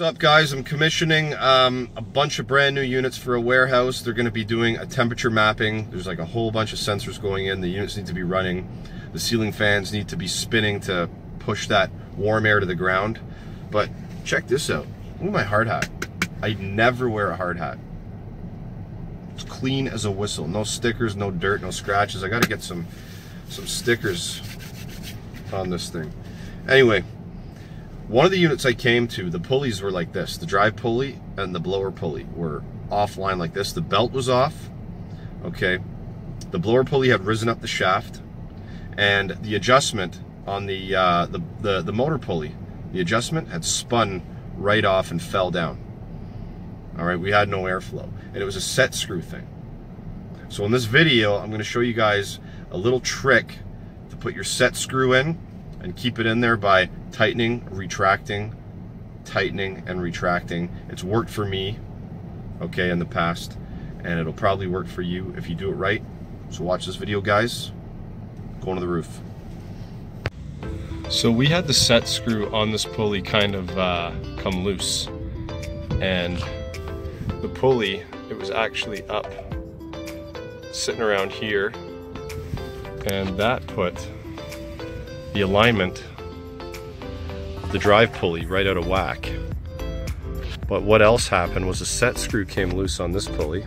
What's up guys, I'm commissioning um, a bunch of brand new units for a warehouse. They're going to be doing a temperature mapping. There's like a whole bunch of sensors going in. The units need to be running. The ceiling fans need to be spinning to push that warm air to the ground. But check this out. Ooh, my hard hat. I never wear a hard hat. It's clean as a whistle. No stickers, no dirt, no scratches. I got to get some some stickers on this thing. Anyway, one of the units I came to, the pulleys were like this. The drive pulley and the blower pulley were offline like this. The belt was off, okay? The blower pulley had risen up the shaft, and the adjustment on the, uh, the, the, the motor pulley, the adjustment had spun right off and fell down. All right, we had no airflow, and it was a set screw thing. So in this video, I'm gonna show you guys a little trick to put your set screw in and keep it in there by tightening, retracting, tightening, and retracting. It's worked for me, okay, in the past, and it'll probably work for you if you do it right. So watch this video, guys. Going to the roof. So we had the set screw on this pulley kind of uh, come loose, and the pulley, it was actually up, sitting around here, and that put the alignment the drive pulley right out of whack. But what else happened was a set screw came loose on this pulley.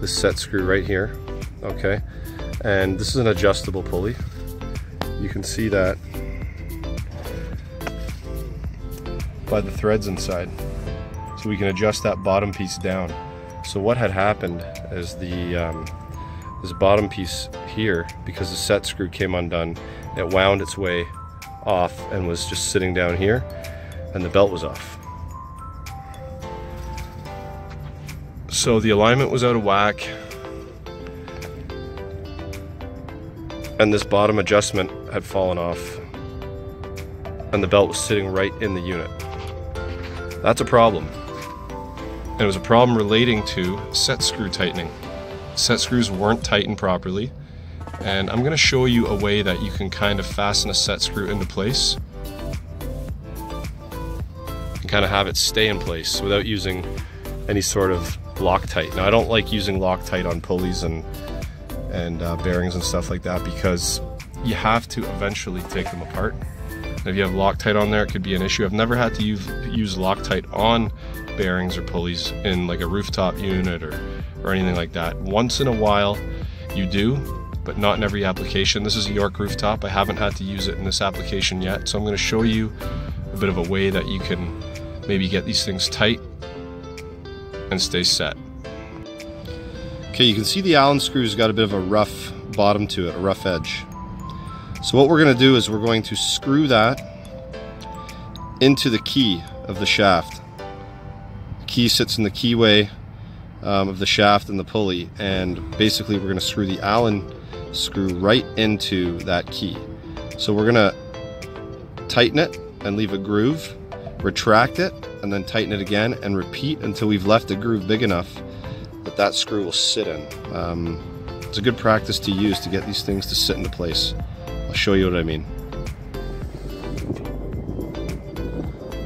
This set screw right here, okay? And this is an adjustable pulley. You can see that by the threads inside. So we can adjust that bottom piece down. So what had happened is the um, this bottom piece here, because the set screw came undone, it wound its way off and was just sitting down here and the belt was off. So the alignment was out of whack and this bottom adjustment had fallen off and the belt was sitting right in the unit. That's a problem. And it was a problem relating to set screw tightening. Set screws weren't tightened properly and I'm going to show you a way that you can kind of fasten a set screw into place and kind of have it stay in place without using any sort of Loctite. Now I don't like using Loctite on pulleys and and uh, bearings and stuff like that because you have to eventually take them apart. And if you have Loctite on there, it could be an issue. I've never had to use, use Loctite on bearings or pulleys in like a rooftop unit or, or anything like that. Once in a while you do, but not in every application. This is a York rooftop. I haven't had to use it in this application yet, so I'm going to show you a bit of a way that you can maybe get these things tight and stay set. Okay, you can see the Allen screw's got a bit of a rough bottom to it, a rough edge. So what we're going to do is we're going to screw that into the key of the shaft. The key sits in the keyway um, of the shaft and the pulley and basically we're going to screw the Allen screw right into that key. So we're gonna tighten it and leave a groove, retract it, and then tighten it again and repeat until we've left a groove big enough that that screw will sit in. Um, it's a good practice to use to get these things to sit into place. I'll show you what I mean.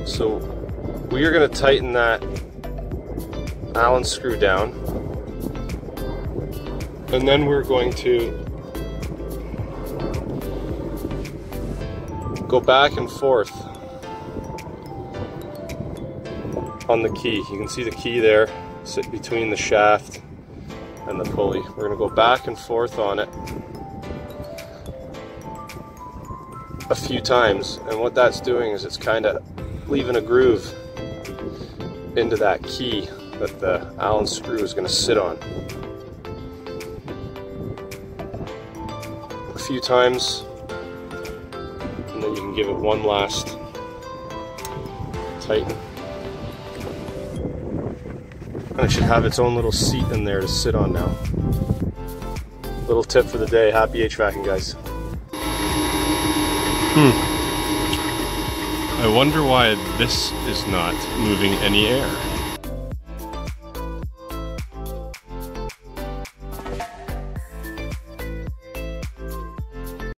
So we are going to tighten that Allen screw down and then we're going to go back and forth on the key. You can see the key there sit between the shaft and the pulley. We're going to go back and forth on it a few times and what that's doing is it's kind of leaving a groove into that key that the Allen screw is going to sit on. A few times and then you can give it one last tighten. And it should have its own little seat in there to sit on now. Little tip for the day, happy HVACing guys. Hmm. I wonder why this is not moving any air.